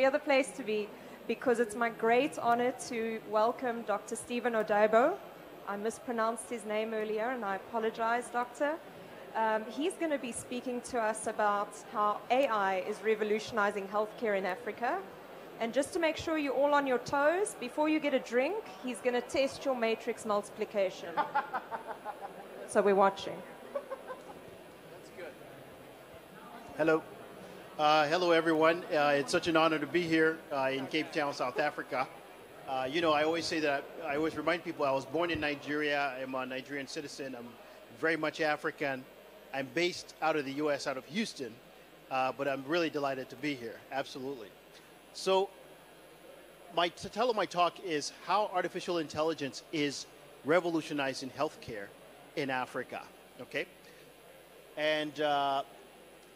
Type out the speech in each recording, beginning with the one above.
we are the place to be because it's my great honor to welcome Dr. Stephen Odaibo. I mispronounced his name earlier, and I apologize, Doctor. Um, he's going to be speaking to us about how AI is revolutionizing healthcare in Africa. And just to make sure you're all on your toes, before you get a drink, he's going to test your matrix multiplication. so we're watching. That's good. Hello. Uh, hello, everyone. Uh, it's such an honor to be here uh, in Cape Town, South Africa. Uh, you know, I always say that I always remind people I was born in Nigeria. I'm a Nigerian citizen. I'm very much African. I'm based out of the U.S., out of Houston, uh, but I'm really delighted to be here. Absolutely. So, my title of my talk is how artificial intelligence is revolutionizing healthcare in Africa. Okay, and uh,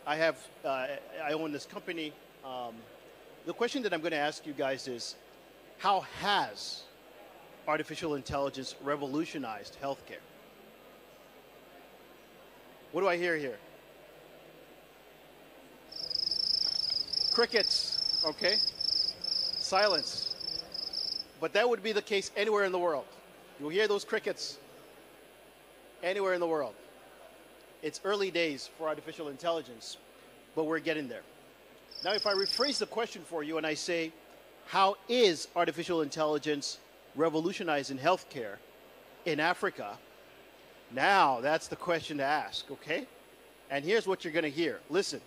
I have uh, I own this company. Um, the question that I'm going to ask you guys is, how has artificial intelligence revolutionized healthcare? What do I hear here? Crickets, okay? Silence. But that would be the case anywhere in the world. You'll hear those crickets anywhere in the world. It's early days for artificial intelligence, but we're getting there. Now, if I rephrase the question for you and I say, how is artificial intelligence revolutionizing healthcare in Africa? Now, that's the question to ask, okay? And here's what you're going to hear. Listen.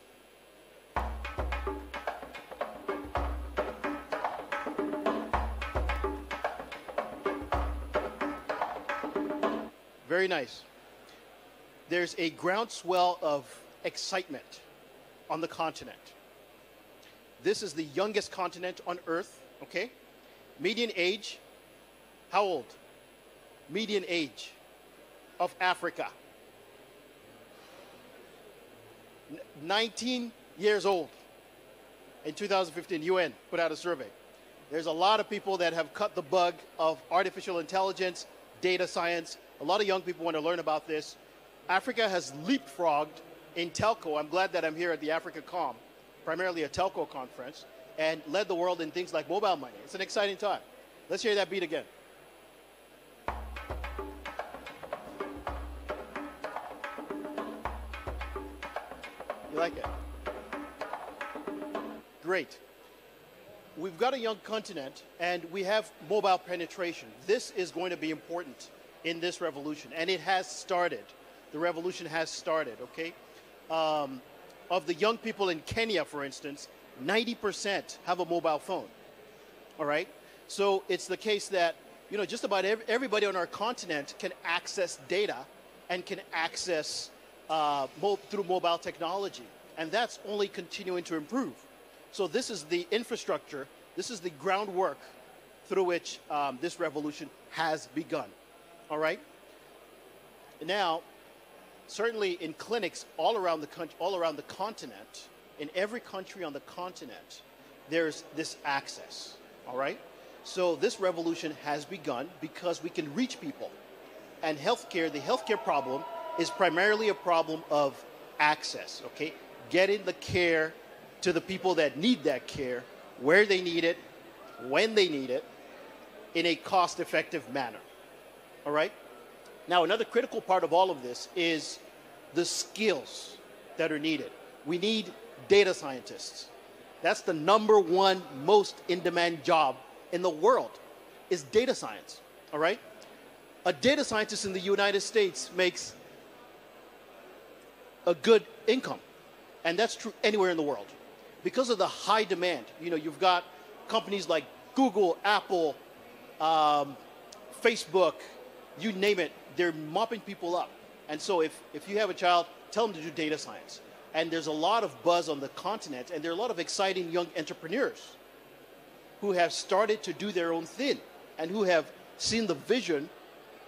Very nice. There's a groundswell of excitement on the continent. This is the youngest continent on Earth, okay? Median age, how old? Median age of Africa. 19 years old. In 2015, UN put out a survey. There's a lot of people that have cut the bug of artificial intelligence, data science. A lot of young people want to learn about this. Africa has leapfrogged in telco. I'm glad that I'm here at the Africa Com, primarily a telco conference, and led the world in things like mobile money. It's an exciting time. Let's hear that beat again. You like it? Great. We've got a young continent and we have mobile penetration. This is going to be important in this revolution, and it has started. The revolution has started, okay? Um, of the young people in Kenya, for instance, 90% have a mobile phone, all right? So it's the case that, you know, just about everybody on our continent can access data and can access uh, mo- through mobile technology. And that's only continuing to improve. So this is the infrastructure, this is the groundwork through which um, this revolution has begun. All right? Now, certainly in clinics all around the country, all around the continent, in every country on the continent, there's this access. All right? So this revolution has begun because we can reach people. And healthcare, the healthcare problem is primarily a problem of access, okay? Getting the care to the people that need that care, where they need it, when they need it, in a cost effective manner. All right? Now, another critical part of all of this is the skills that are needed. We need data scientists. That's the number one most in demand job in the world is data science. All right? A data scientist in the United States makes a good income. And that's true anywhere in the world. Because of the high demand, you know, you've got companies like Google, Apple, um, Facebook, you name it, they're mopping people up. And so if, if you have a child, tell them to do data science. And there's a lot of buzz on the continent, and there are a lot of exciting young entrepreneurs who have started to do their own thing and who have seen the vision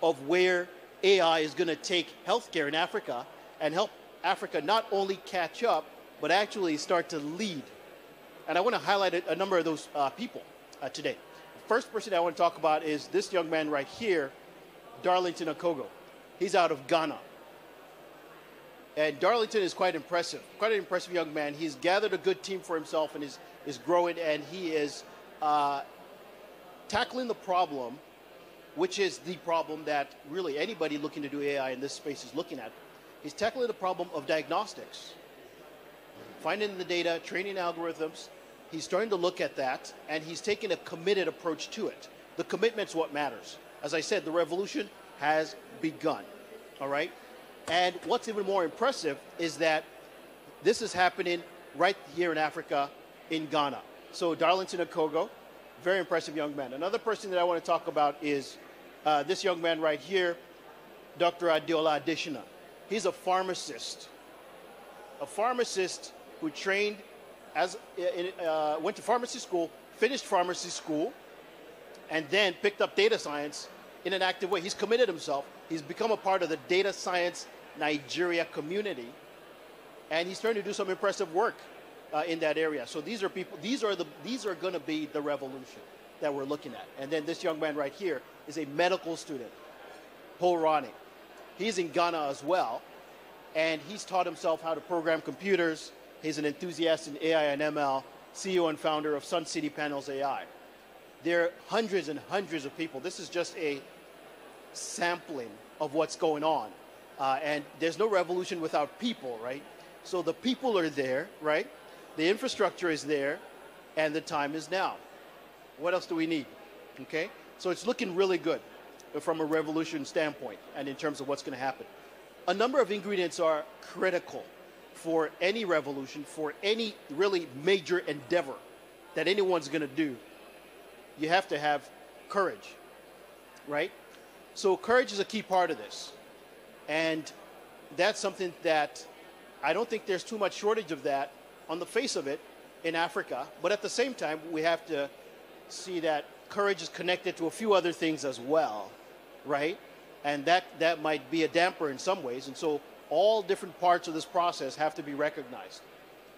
of where AI is going to take healthcare in Africa and help Africa not only catch up, but actually start to lead. And I want to highlight a, number of those uh, people uh, today. The first person I want to talk about is this young man right here, Darlington Akogo. He's out of Ghana. And Darlington is quite impressive, quite an impressive young man. He's gathered a good team for himself and is, is growing, and he is uh, tackling the problem, which is the problem that really anybody looking to do AI in this space is looking at. He's tackling the problem of diagnostics, finding the data, training algorithms. He's starting to look at that, and he's taking a committed approach to it. The commitment's what matters. As I said, the revolution has begun. All right? And what's even more impressive is that this is happening right here in Africa, in Ghana. So Darlington Akogo, very impressive young man. Another person that I want to talk about is uh, this young man right here, Dr. Adeola Adesina. He's a pharmacist, a pharmacist who trained as uh, went to pharmacy school, finished pharmacy school, and then picked up data science in an active way. He's committed himself. He's become a part of the data science Nigeria community, and he's trying to do some impressive work uh, in that area. So these are people. These are the. These are going to be the revolution that we're looking at. And then this young man right here is a medical student, Paul Ronnie. He's in Ghana as well, and he's taught himself how to program computers. He's an enthusiast in AI and ML, CEO and founder of Sun City Panels AI. There are hundreds and hundreds of people. This is just a sampling of what's going on. Uh, and there's no revolution without people, right? So the people are there, right? The infrastructure is there, and the time is now. What else do we need? Okay? So it's looking really good from a revolution standpoint and in terms of what's going to happen. A number of ingredients are critical for any revolution, for any really major endeavor that anyone's going to do. You have to have courage, right? So courage is a key part of this. And that's something that I don't think there's too much shortage of that on the face of it in Africa. But at the same time, we have to see that courage is connected to a few other things as well, right? And that, that might be a damper in some ways. And so all different parts of this process have to be recognized.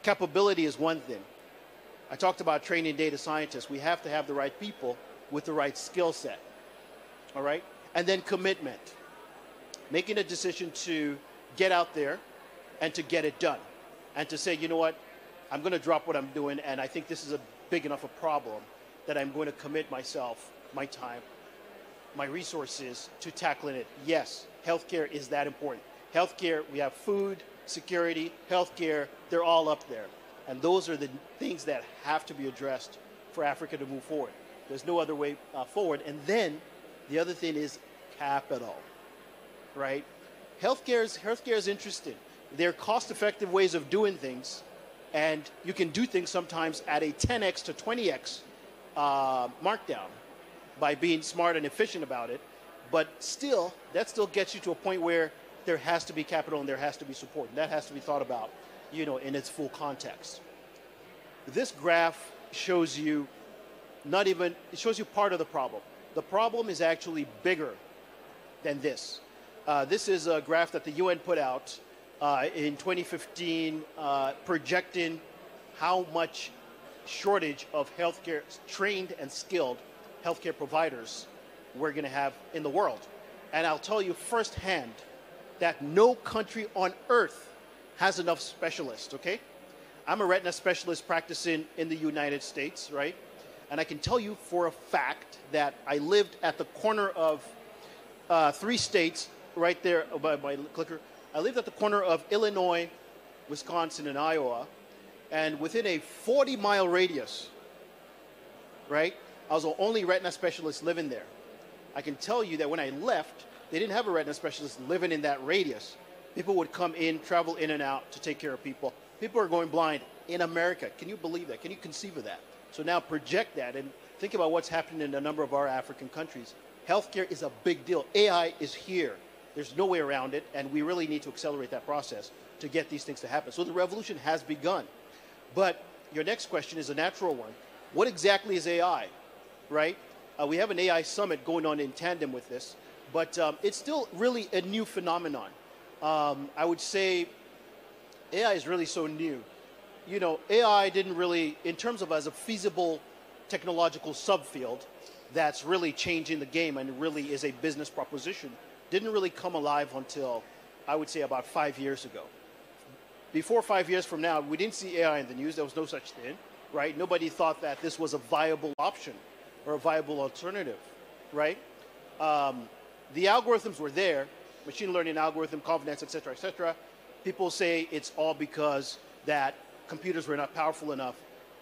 Capability is one thing. I talked about training data scientists. We have to have the right people with the right skill set. All right? And then commitment. Making a decision to get out there and to get it done. And to say, you know what, I'm going to drop what I'm doing, and I think this is a big enough a problem that I'm going to commit myself, my time, my resources to tackling it. Yes, healthcare is that important. Healthcare, we have food, security, healthcare, they're all up there. And those are the things that have to be addressed for Africa to move forward. There's no other way uh, forward. And then the other thing is capital, right? Healthcare is, healthcare is interesting. There are cost effective ways of doing things, and you can do things sometimes at a 10x to 20x uh, markdown by being smart and efficient about it. But still, that still gets you to a point where there has to be capital and there has to be support. And that has to be thought about, you know, in its full context. This graph shows you not even, it shows you part of the problem. The problem is actually bigger than this. Uh, this is a graph that the UN put out uh, in 2015 uh, projecting how much shortage of healthcare trained and skilled healthcare providers we're going to have in the world. And I'll tell you firsthand that no country on earth has enough specialists, okay? I'm a retina specialist practicing in the United States, right? And I can tell you for a fact that I lived at the corner of uh, three states right there by my clicker I lived at the corner of Illinois, Wisconsin, and Iowa, and within a 40 mile radius, right, I was the only retina specialist living there. I can tell you that when I left, they didn't have a retina specialist living in that radius. People would come in, travel in and out to take care of people. People are going blind in America. Can you believe that? Can you conceive of that? So now project that and think about what's happening in a number of our African countries. Healthcare is a big deal. AI is here. There's no way around it, and we really need to accelerate that process to get these things to happen. So the revolution has begun. But your next question is a natural one. What exactly is AI, right? Uh, we have an AI summit going on in tandem with this, but um, it's still really a new phenomenon. Um, I would say AI is really so new. You know, AI didn't really, in terms of as a feasible technological subfield that's really changing the game and really is a business proposition, didn't really come alive until I would say about five years ago. before five years from now, we didn't see AI in the news. There was no such thing, right? Nobody thought that this was a viable option or a viable alternative, right? Um, the algorithms were there, machine learning algorithm, confidence, et cetera, et cetera. People say it's all because that computers were not powerful enough.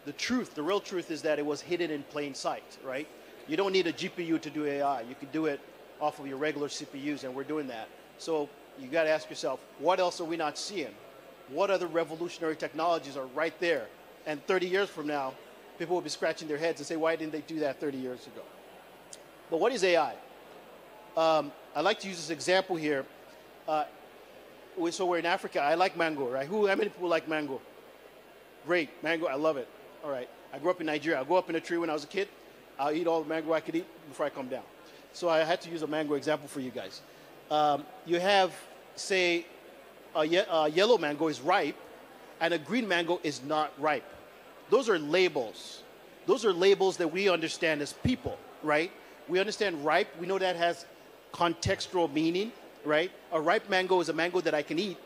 The truth, the real truth is that it was hidden in plain sight, right? You don't need a GPU to do AI. You can do it off of your regular CPUs, and we're doing that. So you got to ask yourself, what else are we not seeing? What other revolutionary technologies are right there? And 30 years from now, people will be scratching their heads and say, why didn't they do that 30 years ago? But what is AI? Um, I like to use this example here. Uh, so we're in Africa. I like mango, right? Who? How many people like mango? Great, mango. I love it. All right. I grew up in Nigeria. I grew up in a tree when I was a kid. I'll eat all the mango I could eat before I come down. So I had to use a mango example for you guys. Um, you have, say, a, ye- a yellow mango is ripe, and a green mango is not ripe. Those are labels. Those are labels that we understand as people, right? We understand ripe. We know that has contextual meaning, right? A ripe mango is a mango that I can eat.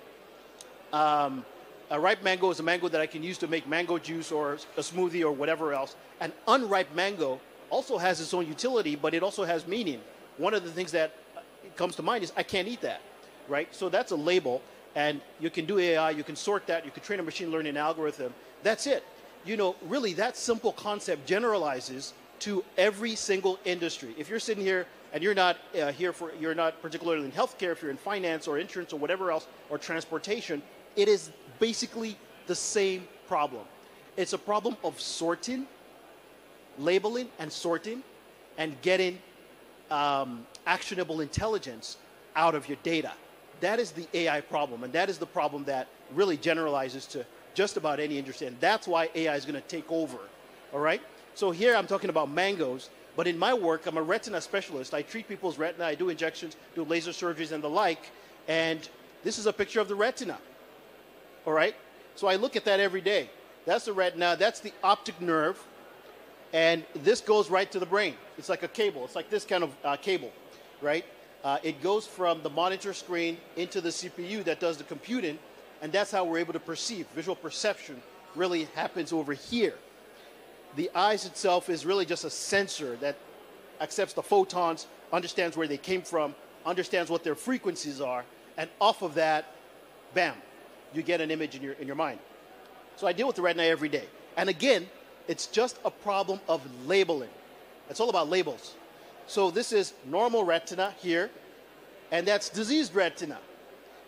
Um, a ripe mango is a mango that I can use to make mango juice or a smoothie or whatever else. An unripe mango also has its own utility, but it also has meaning. One of the things that comes to mind is I can't eat that, right? So that's a label, and you can do AI, you can sort that, you can train a machine learning algorithm. That's it. You know, really, that simple concept generalizes to every single industry. If you're sitting here and you're not uh, here for, you're not particularly in healthcare, if you're in finance or insurance or whatever else, or transportation, it is basically the same problem. It's a problem of sorting, labeling and sorting, and getting um, actionable intelligence out of your data. That is the AI problem, and that is the problem that really generalizes to just about any industry, and that's why AI is going to take over. All right? So here I'm talking about mangoes, but in my work, I'm a retina specialist. I treat people's retina, I do injections, do laser surgeries, and the like, and this is a picture of the retina. All right? So I look at that every day. That's the retina, that's the optic nerve, and this goes right to the brain. It's like a cable. It's like this kind of uh, cable, right? Uh, it goes from the monitor screen into the CPU that does the computing, and that's how we're able to perceive. Visual perception really happens over here. The eyes itself is really just a sensor that accepts the photons, understands where they came from, understands what their frequencies are, and off of that, bam, you get an image in your, in your mind. So I deal with the retina every day. And again, it's just a problem of labeling. It's all about labels. So this is normal retina here, and that's diseased retina.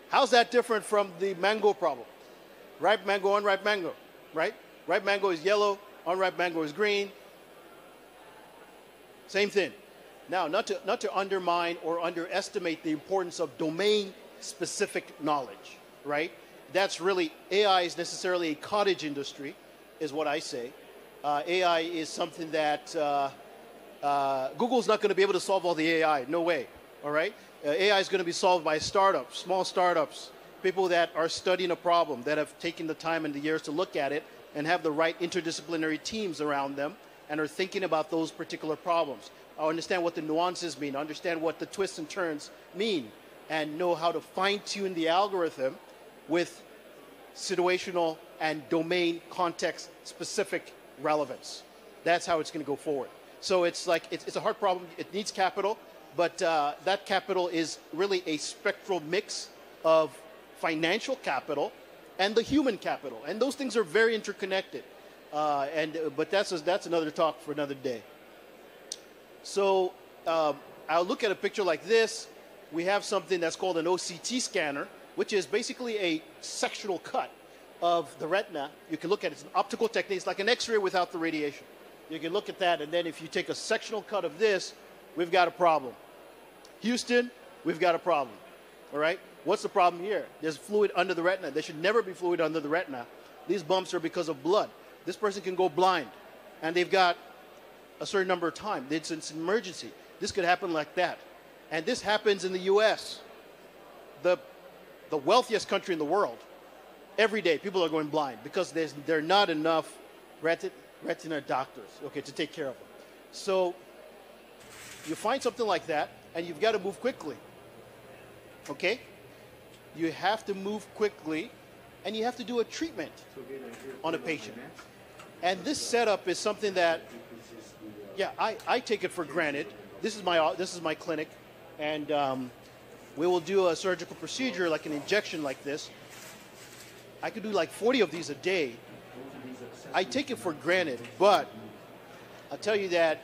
How's that different from the mango problem? Ripe mango, unripe mango, right? Ripe mango is yellow, unripe mango is green. Same thing. Now, not to, not to undermine or underestimate the importance of domain specific knowledge, right? That's really, AI is necessarily a cottage industry, is what I say. Uh, AI is something that uh, uh, Google's not going to be able to solve all the AI. No way. All right? Uh, AI is going to be solved by startups, small startups, people that are studying a problem, that have taken the time and the years to look at it and have the right interdisciplinary teams around them and are thinking about those particular problems. I understand what the nuances mean, understand what the twists and turns mean, and know how to fine tune the algorithm with situational and domain context specific relevance. That's how it's going to go forward. So it's like it's, it's, a hard problem. It needs capital, but uh, that capital is really a spectral mix of financial capital and the human capital, and those things are very interconnected. Uh, and but that's a, that's another talk for another day. So um, I'll look at a picture like this. We have something that's called an OCT scanner, which is basically a sectional cut of the retina. You can look at it. It's an optical technique. It's like an X-ray without the radiation. You can look at that, and then if you take a sectional cut of this, we've got a problem. Houston, we've got a problem. All right? What's the problem here? There's fluid under the retina. There should never be fluid under the retina. These bumps are because of blood. This person can go blind, and they've got a certain number of time. It's an emergency. This could happen like that. And this happens in the U.S., the, the wealthiest country in the world. Every day, people are going blind because there's, there are not enough retina, retina doctors, okay, to take care of them. So you find something like that, and you've got to move quickly. Okay? You have to move quickly, and you have to do a treatment on a patient. And this setup is something that, yeah, I, I take it for granted. This is my this is my clinic, and um, we will do a surgical procedure like an injection like this. I could do like 40 of these a day. I take it for granted, but I'll tell you that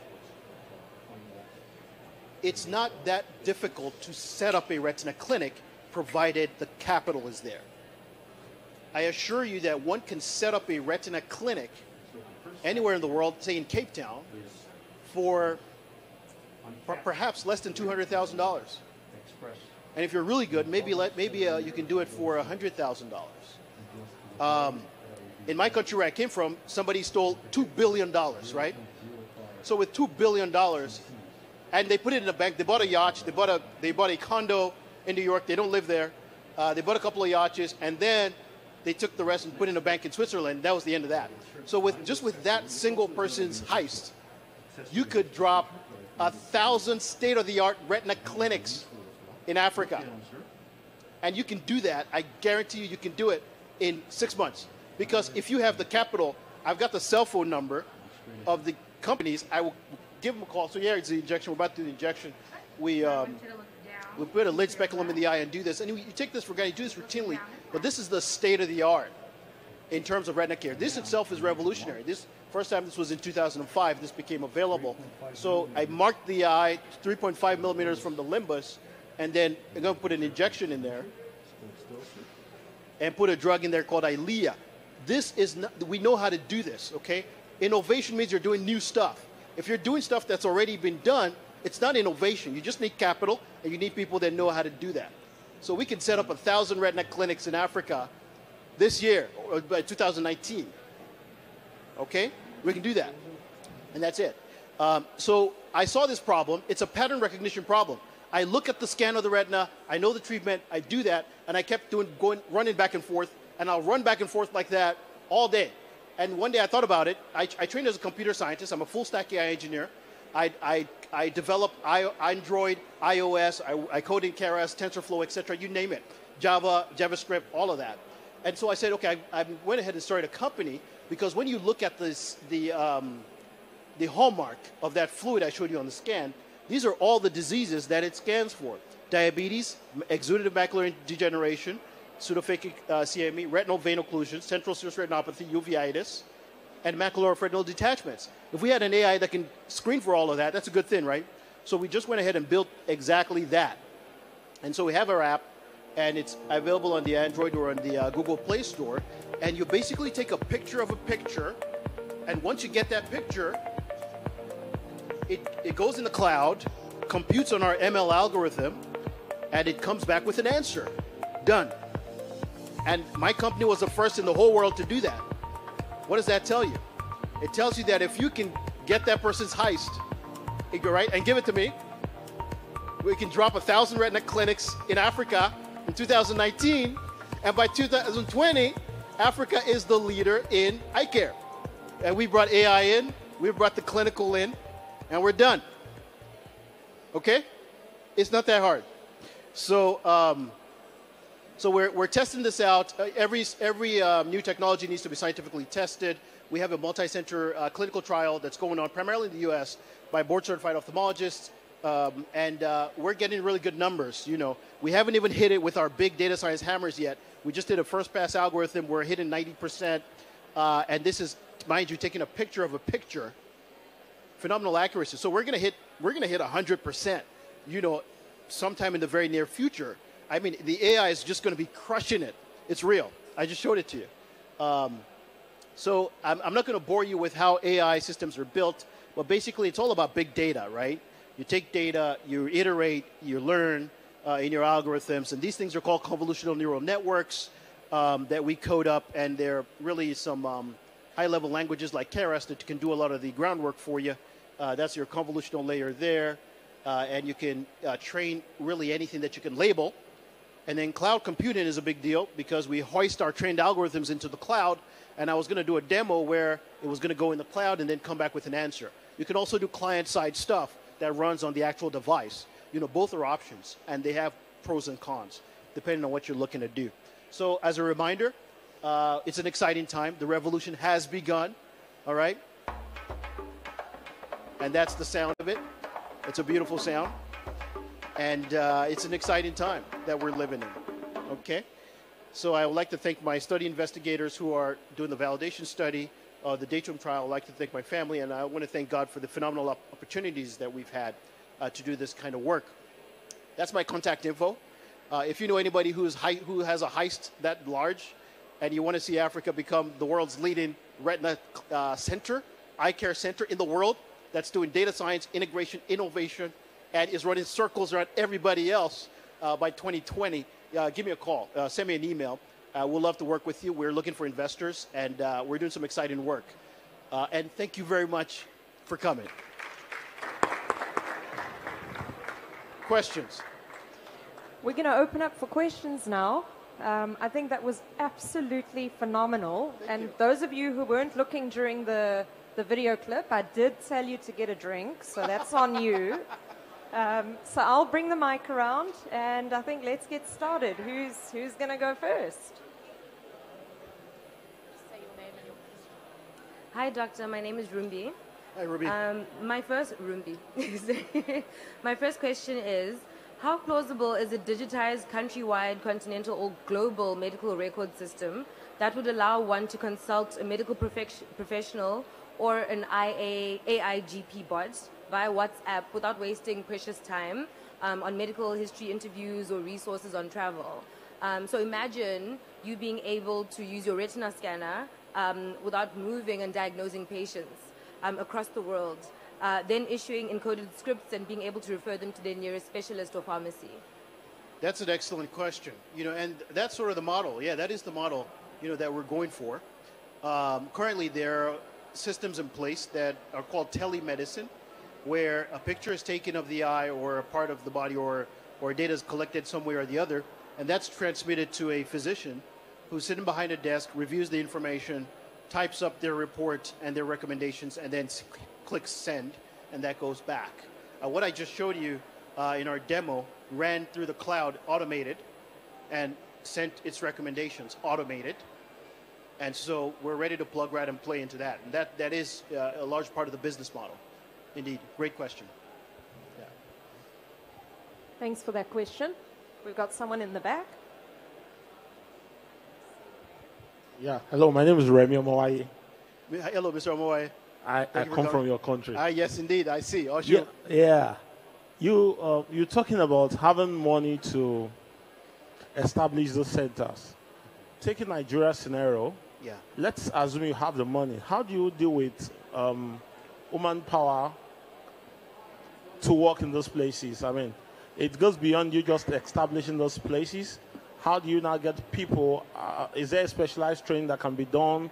it's not that difficult to set up a retina clinic provided the capital is there. I assure you that one can set up a retina clinic anywhere in the world, say in Cape Town, for per- perhaps less than $200,000. And if you're really good, maybe let, maybe uh, you can do it for $100,000. Um, in my country where I came from, somebody stole $2 billion, right? So with $2 billion, and they put it in a bank, they bought a yacht, they bought a, they bought a condo in New York, they don't live there. Uh, they bought a couple of yachts, and then they took the rest and put it in a bank in Switzerland. That was the end of that. So with just with that single person's heist, you could drop a thousand state-of-the-art retina clinics in Africa. And you can do that. I guarantee you, you can do it in six months. Because if you have the capital, I've got the cell phone number of the companies. I will give them a call. So yeah, it's the injection. We're about to do the injection. We um, we put a lid speculum in the eye and do this. And you take this for granted. You do this routinely. But this is the state of the art in terms of retina care. This itself is revolutionary. This first time this was in 2005. This became available. So I marked the eye 3.5 millimeters from the limbus, and then I'm going to put an injection in there and put a drug in there called Eylea. This is not, we know how to do this. Okay, innovation means you're doing new stuff. If you're doing stuff that's already been done, it's not innovation. You just need capital, and you need people that know how to do that. So we can set up a thousand retina clinics in Africa this year, or by 2019. Okay, we can do that, and that's it. Um, so I saw this problem. It's a pattern recognition problem. I look at the scan of the retina. I know the treatment. I do that, and I kept doing going running back and forth, and I'll run back and forth like that all day. And one day I thought about it. I, I trained as a computer scientist. I'm a full stack AI engineer. I, I, I develop I, Android, iOS, I, I code in Keras, TensorFlow, etc. You name it, Java, JavaScript, all of that. And so I said, okay, I, I went ahead and started a company because when you look at this, the um, the hallmark of that fluid I showed you on the scan, these are all the diseases that it scans for: diabetes, exudative macular degeneration, pseudophakic uh, CME, retinal vein occlusion, central serous retinopathy, uveitis, and retinal detachments. If we had an AI that can screen for all of that, that's a good thing, right? So we just went ahead and built exactly that. And so we have our app, and it's available on the Android or on the uh, Google Play Store. And you basically take a picture of a picture, and once you get that picture, it, it goes in the cloud, computes on our ML algorithm, and it comes back with an answer. Done. And my company was the first in the whole world to do that. What does that tell you? It tells you that if you can get that person's heist, right, and give it to me, we can drop a thousand retina clinics in Africa in 2019, and by 2020, Africa is the leader in eye care. And we brought AI in, we brought the clinical in, and we're done. Okay? It's not that hard. So, um, so we're, we're testing this out. Uh, every every um, new technology needs to be scientifically tested. We have a multi-center uh, clinical trial that's going on primarily in the U.S. by board-certified ophthalmologists, um, and uh, we're getting really good numbers. You know, we haven't even hit it with our big data science hammers yet. We just did a first-pass algorithm. We're hitting 90%, uh, and this is, mind you, taking a picture of a picture. Phenomenal accuracy. So we're gonna hit we're gonna hit 100%. You know, sometime in the very near future. I mean, the AI is just going to be crushing it. It's real. I just showed it to you. Um, so I'm, I'm not going to bore you with how AI systems are built, but basically it's all about big data, right? You take data, you iterate, you learn uh, in your algorithms, and these things are called convolutional neural networks um, that we code up, and they're really some um, high-level languages like Keras that can do a lot of the groundwork for you. Uh, that's your convolutional layer there, uh, and you can uh, train really anything that you can label. And then cloud computing is a big deal because we hoist our trained algorithms into the cloud. And I was going to do a demo where it was going to go in the cloud and then come back with an answer. You can also do client side stuff that runs on the actual device. You know, both are options and they have pros and cons depending on what you're looking to do. So, as a reminder, Uh, it's an exciting time. The revolution has begun. All right? And that's the sound of it. It's a beautiful sound. And uh, it's an exciting time that we're living in. Okay? So I would like to thank my study investigators who are doing the validation study, uh, the Datum trial. I'd like to thank my family, and I want to thank God for the phenomenal opportunities that we've had uh, to do this kind of work. That's my contact info. Uh, if you know anybody who's who has a heist that large, and you want to see Africa become the world's leading retina uh, center, eye care center in the world, that's doing data science, integration, innovation, and is running circles around everybody else uh, by 2020, uh, give me a call. Uh, send me an email. Uh, we'll love to work with you. We're looking for investors, and uh, we're doing some exciting work. Uh, and thank you very much for coming. Questions? We're going to open up for questions now. Um, I think that was absolutely phenomenal. Thank and you. those of you who weren't looking during the, the video clip, I did tell you to get a drink, so that's on you. Um, so I'll bring the mic around, and I think let's get started. Who's who's going to go first? Hi, doctor. My name is Rumbi. Hi, Ruby. Um, my first Rumbi. my first question is: How plausible is a digitized, countrywide, continental, or global medical record system that would allow one to consult a medical perfec- professional or an IA, AIGP bot via WhatsApp without wasting precious time um, on medical history interviews or resources on travel? Um, so imagine you being able to use your retina scanner um, without moving and diagnosing patients um, across the world, uh, then issuing encoded scripts and being able to refer them to their nearest specialist or pharmacy. That's an excellent question. You know, and that's sort of the model. Yeah, that is the model. You know that we're going for. Um, currently, there are systems in place that are called telemedicine, where a picture is taken of the eye or a part of the body or or data is collected some way or the other, and that's transmitted to a physician who's sitting behind a desk, reviews the information, types up their report and their recommendations, and then clicks send, and that goes back. Uh, what I just showed you uh, in our demo ran through the cloud, automated, and sent its recommendations, automated. And so we're ready to plug right and play into that. And that, that is uh, a large part of the business model. Indeed. Great question. Yeah. Thanks for that question. We've got someone in the back. Yeah. Hello, my name is Remy Omawai. Hello, Mr. Omoy. I, I Thank you for come from your country. Ah, yes, indeed. I see. Oh, yeah, yeah. You uh, you're talking about having money to establish those centers. Taking Nigeria scenario, Yeah. let's assume you have the money. How do you deal with um, woman power to work in those places? I mean, it goes beyond you just establishing those places. How do you now get people? Uh, is there a specialized training that can be done?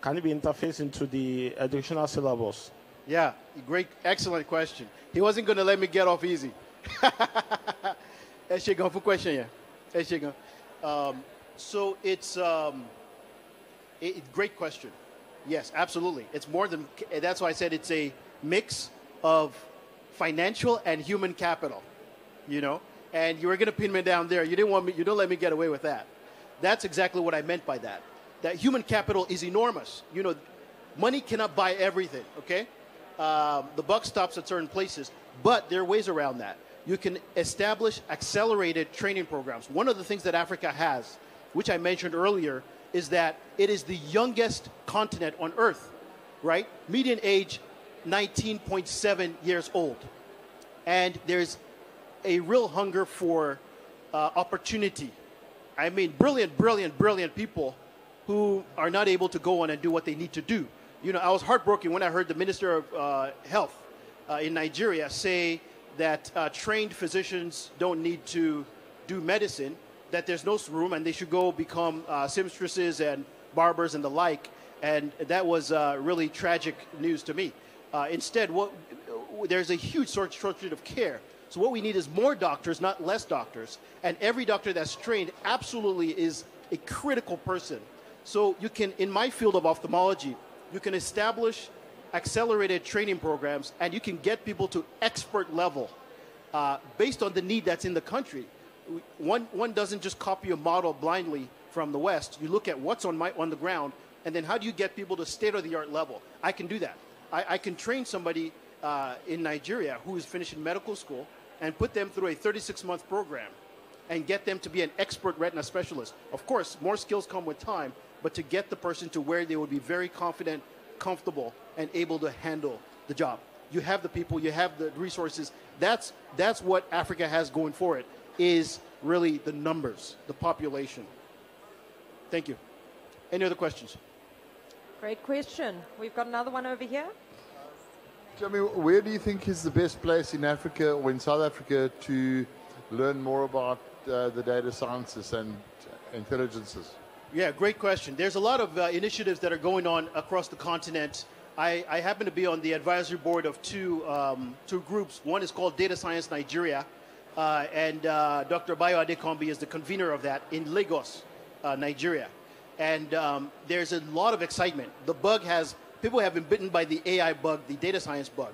Can it be interfaced into the educational syllabus? Yeah, great, excellent question. He wasn't going to let me get off easy. Ẹ ṣé gan fún question yẹn. Ẹ ṣé gan. Um, so it's um, a great question. Yes, absolutely. It's more than. That's why I said it's a mix of financial and human capital. You know, and you were going to pin me down there. You didn't want me. You don't let me get away with that. That's exactly what I meant by that. That human capital is enormous. You know, money cannot buy everything. Okay, um, the buck stops at certain places, but there are ways around that. You can establish accelerated training programs. One of the things that Africa has, which I mentioned earlier, is that it is the youngest continent on earth, right? Median age 19.7 years old. And there's a real hunger for uh, opportunity. I mean, brilliant, brilliant, brilliant people who are not able to go on and do what they need to do. You know, I was heartbroken when I heard the Minister of uh, Health uh, in Nigeria say that uh, trained physicians don't need to do medicine, that there's no room and they should go become uh, seamstresses and barbers and the like. And that was uh, really tragic news to me. Uh, instead, what, there's a huge shortage of care. So what we need is more doctors, not less doctors. And every doctor that's trained absolutely is a critical person. So you can, in my field of ophthalmology, you can establish accelerated training programs and you can get people to expert level uh, based on the need that's in the country. One, one doesn't just copy a model blindly from the West. You look at what's on, my, on the ground, and then how do you get people to state of the art level? I can do that. I, I can train somebody uh, in Nigeria who is finishing medical school and put them through a 36 month program and get them to be an expert retina specialist. Of course, more skills come with time, but to get the person to where they would be very confident, comfortable, and able to handle the job. You have the people, you have the resources. That's, that's what Africa has going for it, is really the numbers, the population. Thank you. Any other questions? Great question. We've got another one over here. Tell me, where do you think is the best place in Africa or in South Africa to learn more about uh, the data sciences and intelligences? Yeah, great question. There's a lot of uh, initiatives that are going on across the continent. I, I, happen to be on the advisory board of two, um, two groups. One is called Data Science Nigeria, uh, and uh, Dr. Bayo Adekanmbi is the convener of that in Lagos, uh, Nigeria. And um, there's a lot of excitement. The bug has, people have been bitten by the AI bug, the data science bug.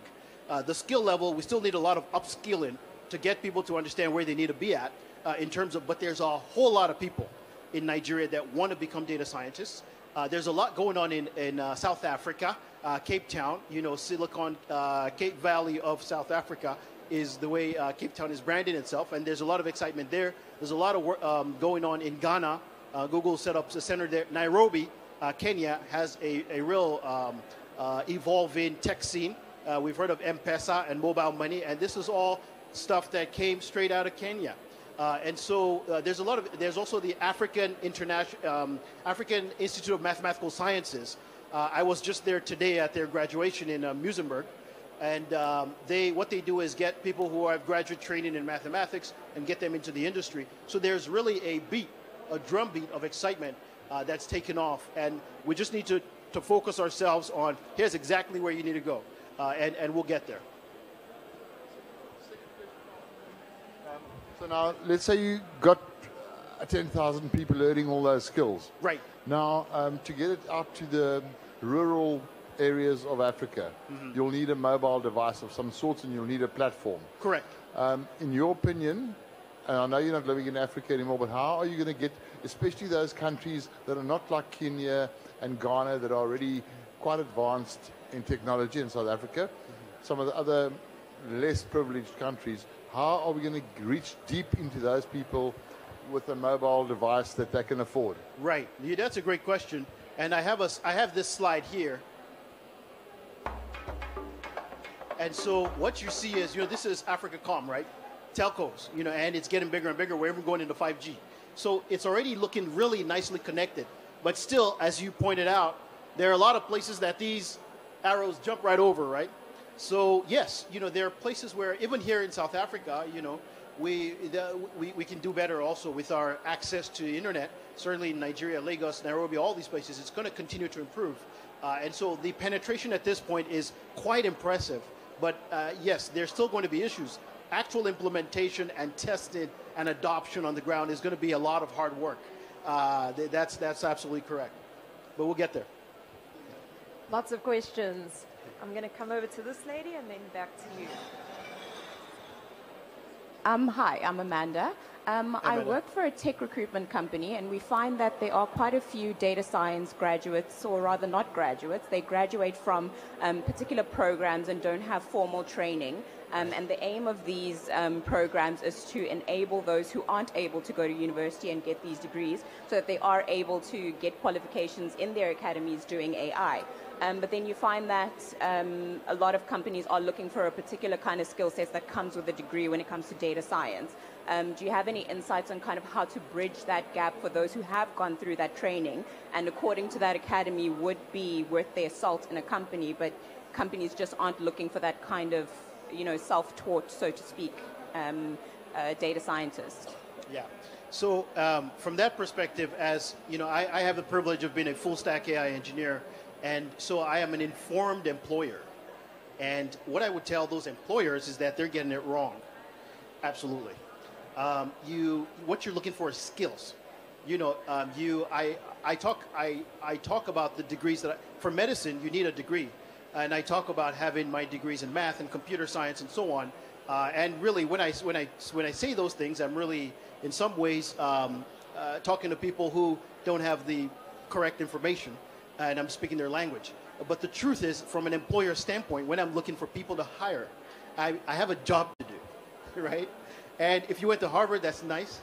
Uh, the skill level, we still need a lot of upskilling to get people to understand where they need to be at uh, in terms of, but there's a whole lot of people in Nigeria that want to become data scientists. Uh, there's a lot going on in, in uh, South Africa, uh, Cape Town, you know, Silicon, uh, Cape Valley of South Africa is the way Cape Town is branding itself, and there's a lot of excitement there. There's a lot of work um, going on in Ghana. Google set up a center there. Nairobi, Kenya has a, a real um, evolving tech scene. we've heard of M-Pesa and mobile money, and this is all stuff that came straight out of Kenya. Uh, and so uh, there's a lot of there's also the African International um, African Institute of Mathematical Sciences. Uh, I was just there today at their graduation in uh, Muizenberg, and um, they what they do is get people who have graduate training in mathematics and get them into the industry. So there's really a beat, a drumbeat of excitement uh, that's taken off, and we just need to to focus ourselves on here's exactly where you need to go, uh, and and we'll get there. So now, let's say you got uh, 10,000 people learning all those skills. Right. Now, um, to get it out to the rural areas of Africa, mm-hmm. you'll need a mobile device of some sort and you'll need a platform. Correct. Um, in your opinion, and I know you're not living in Africa anymore, but how are you going to get, especially those countries that are not like Kenya and Ghana that are already quite advanced in technology in South Africa, mm-hmm. some of the other less privileged countries, how are we going to reach deep into those people with a mobile device that they can afford? Right. Yeah, that's a great question. And I have, a, I have this slide here. And so what you see is, you know, this is Africacom, right? Telcos, you know, and it's getting bigger and bigger. We're even going into 5G. So it's already looking really nicely connected. But still, as you pointed out, there are a lot of places that these arrows jump right over, right? So yes, you know there are places where even here in South Africa, you know, we, the, we, we can do better also with our access to the internet. Certainly in Nigeria, Lagos, Nairobi, all these places, it's going to continue to improve. Uh, and so the penetration at this point is quite impressive. But uh, yes, there's still going to be issues. Actual implementation and testing and adoption on the ground is going to be a lot of hard work. Uh, that's, that's absolutely correct. But we'll get there. Lots of questions. I'm going to come over to this lady and then back to you. Um, hi, I'm Amanda. Um, I work for a tech recruitment company, and we find that there are quite a few data science graduates, or rather not graduates. They graduate from um, particular programs and don't have formal training. Um, and the aim of these um, programs is to enable those who aren't able to go to university and get these degrees so that they are able to get qualifications in their academies doing AI. Um, but then you find that um, a lot of companies are looking for a particular kind of skill set that comes with a degree when it comes to data science. Um, do you have any insights on kind of how to bridge that gap for those who have gone through that training and according to that academy would be worth their salt in a company, but companies just aren't looking for that kind of, you know, self-taught, so to speak, um, uh, data scientist? Yeah. So um, from that perspective, as you know, I, I have the privilege of being a full stack AI engineer and so I am an informed employer. And what I would tell those employers is that they're getting it wrong. Absolutely. Um, you, what you're looking for is skills. You know, um, you, I, I talk, I, I talk about the degrees that I, for medicine you need a degree, and I talk about having my degrees in math and computer science and so on. Uh, and really, when I, when I, when I say those things, I'm really, in some ways, um, uh, talking to people who don't have the correct information and I'm speaking their language. But the truth is, from an employer standpoint, when I'm looking for people to hire, I, I have a job to do, right? And if you went to Harvard, that's nice.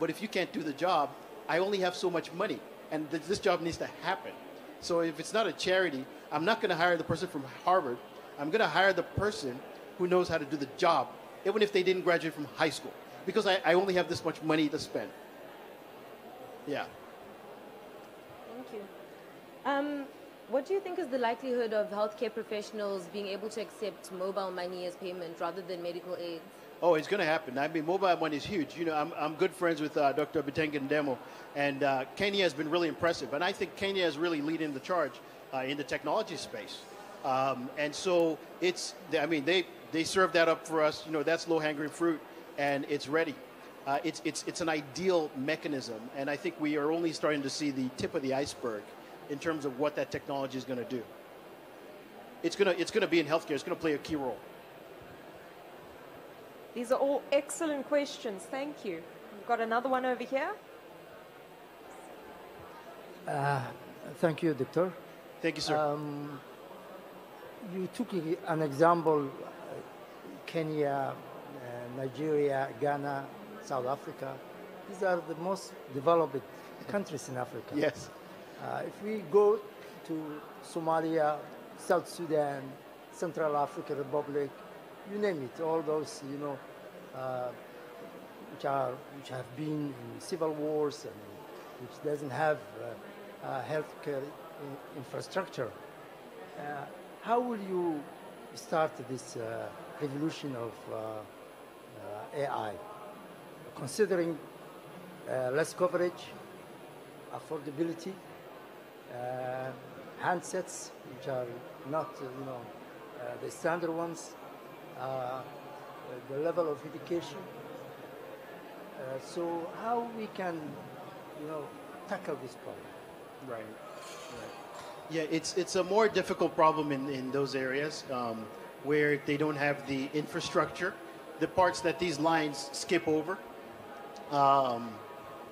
But if you can't do the job, I only have so much money, and th- this job needs to happen. So if it's not a charity, I'm not going to hire the person from Harvard. I'm going to hire the person who knows how to do the job, even if they didn't graduate from high school, because I, I only have this much money to spend. Yeah. Thank you. Um, what do you think is the likelihood of healthcare professionals being able to accept mobile money as payment rather than medical aid? Oh, it's going to happen. I mean, mobile money is huge. You know, I'm, I'm good friends with uh, Dr. Bitange Ndemo, and uh, Kenya has been really impressive. And I think Kenya is really leading the charge uh, in the technology space. Um, and so it's, I mean, they, they serve that up for us. You know, that's low-hanging fruit, and it's ready. Uh, it's, it's, it's an ideal mechanism, and I think we are only starting to see the tip of the iceberg in terms of what that technology is going to do. It's going to, it's going to be in healthcare. It's going to play a key role. These are all excellent questions. Thank you. We've got another one over here. Uh, thank you, Doctor. Thank you, sir. Um, you took an example uh, Kenya, uh, Nigeria, Ghana, South Africa. These are the most developed countries in Africa. yes. Uh, if we go to Somalia, South Sudan, Central African Republic, you name it, all those, you know, uh, which are which have been in civil wars and which doesn't have uh, uh, healthcare in- infrastructure. Uh, how will you start this uh, revolution of uh, AI, considering less coverage, affordability, handsets, which are not, you know, the standard ones, uh, the level of education. Uh, so how we can, you know, tackle this problem? Right. Yeah, it's it's a more difficult problem in, in those areas um, where they don't have the infrastructure, the parts that these lines skip over. Um,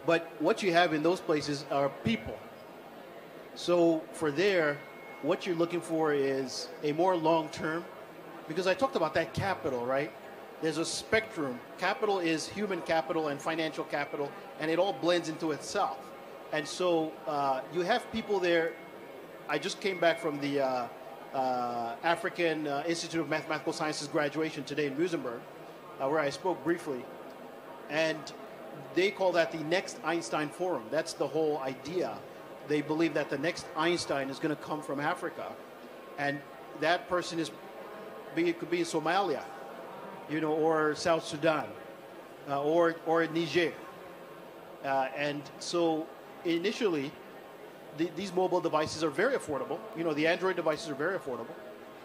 but what you have in those places are people. So for there, what you're looking for is a more long term, because I talked about that capital, right? There's a spectrum. Capital is human capital and financial capital, and it all blends into itself. And so uh, you have people there. I just came back from the uh, uh, African uh, Institute of Mathematical Sciences graduation today in Muizenberg, uh, where I spoke briefly. And they call that the next Einstein Forum. That's the whole idea. They believe that the next Einstein is going to come from Africa. And that person is, be, it could be in Somalia, you know, or South Sudan, uh, or, or Niger. Uh, and so initially, the, these mobile devices are very affordable. You know, the Android devices are very affordable.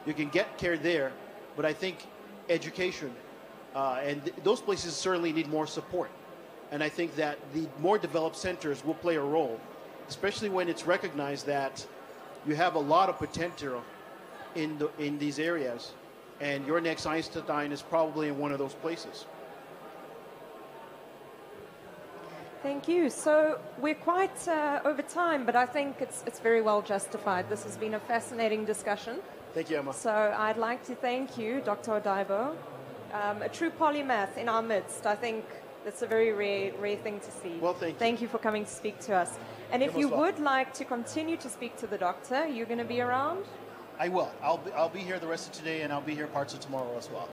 You can get care there, but I think education uh, and th- those places certainly need more support. And I think that the more developed centers will play a role, especially when it's recognized that you have a lot of potential in, the, in these areas, and your next Einstein is probably in one of those places. Thank you. So we're quite uh, over time, but I think it's, it's very well justified. This has been a fascinating discussion. Thank you, Emma. So I'd like to thank you, Dr. Odaibo, um, a true polymath in our midst. I think that's a very rare, rare thing to see. Well, thank you. Thank you for coming to speak to us. And if you would like to continue to speak to the doctor, you're going to be around? I will. I'll be, I'll be here the rest of today, and I'll be here parts of tomorrow as well.